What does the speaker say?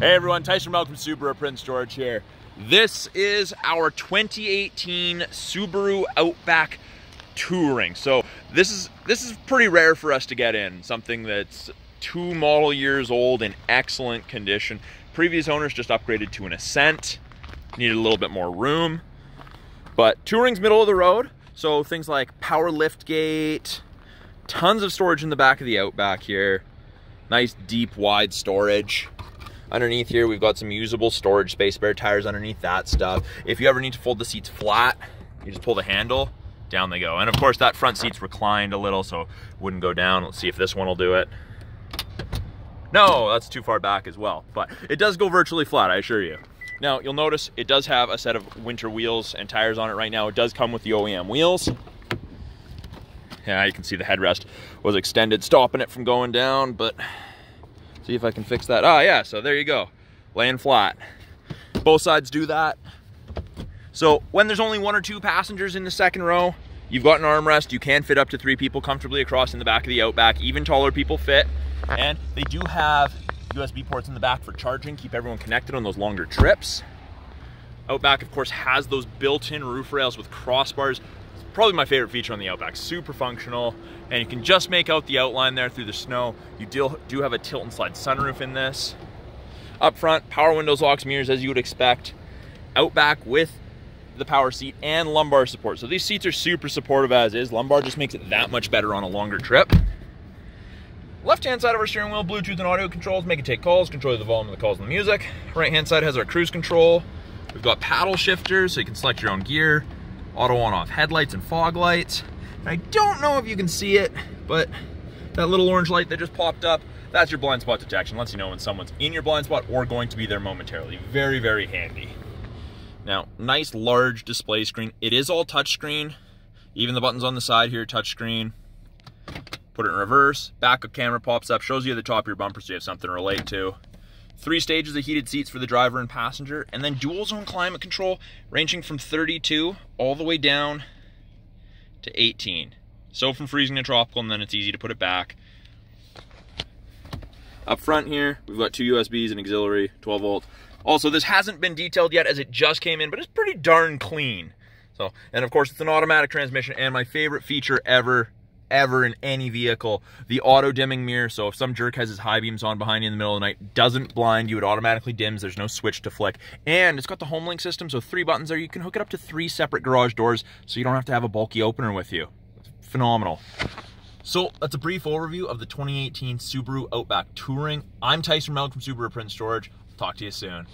Hey everyone, Tyson Malcolm Subaru Prince George here. This is our 2018 Subaru Outback Touring. So this is this is pretty rare for us to get in. Something that's two model years old in excellent condition. Previous owners just upgraded to an Ascent. Needed a little bit more room. But Touring's middle of the road. So things like power lift gate, tons of storage in the back of the Outback here. Nice deep wide storage. Underneath here, we've got some usable storage space, spare tires underneath that stuff. If you ever need to fold the seats flat, you just pull the handle, down they go. And of course, that front seat's reclined a little, so wouldn't go down. Let's see if this one will do it. No, that's too far back as well, but it does go virtually flat, I assure you. Now, you'll notice it does have a set of winter wheels and tires on it right now. It does come with the OEM wheels. Yeah, you can see the headrest was extended, stopping it from going down, but See if I can fix that. Ah, yeah, so there you go. Laying flat. Both sides do that. So when there's only one or two passengers in the second row, you've got an armrest. You can fit up to three people comfortably across in the back of the Outback. Even taller people fit. And they do have USB ports in the back for charging. Keep everyone connected on those longer trips. Outback, of course, has those built-in roof rails with crossbars probably my favorite feature on the Outback. Super functional, and you can just make out the outline there through the snow. You do, do have a tilt and slide sunroof in this. Up front, power windows, locks, mirrors, as you would expect. Outback with the power seat and lumbar support. So these seats are super supportive as is. Lumbar just makes it that much better on a longer trip. Left-hand side of our steering wheel, Bluetooth and audio controls, make it take calls, control the volume of the calls and the music. Right-hand side has our cruise control. We've got paddle shifters, so you can select your own gear auto on off headlights and fog lights. And I don't know if you can see it, but that little orange light that just popped up, that's your blind spot detection. Lets you know when someone's in your blind spot or going to be there momentarily. Very, very handy. Now, nice large display screen. It is all touchscreen. Even the buttons on the side here, touchscreen. Put it in reverse. Backup camera pops up, shows you the top of your bumper so you have something to relate to. Three stages of heated seats for the driver and passenger, and then dual zone climate control ranging from 32 all the way down to 18. So from freezing to tropical, and then it's easy to put it back. Up front here, we've got two USBs and auxiliary 12 volt. Also, this hasn't been detailed yet as it just came in, but it's pretty darn clean. So, and of course, it's an automatic transmission, and my favorite feature ever ever in any vehicle. The auto dimming mirror, so if some jerk has his high beams on behind you in the middle of the night, doesn't blind you, it automatically dims, there's no switch to flick. And it's got the HomeLink system, so three buttons there, you can hook it up to three separate garage doors, so you don't have to have a bulky opener with you. It's phenomenal. So that's a brief overview of the 2018 Subaru Outback Touring. I'm Tyson Melk from Subaru Prince George. Talk to you soon.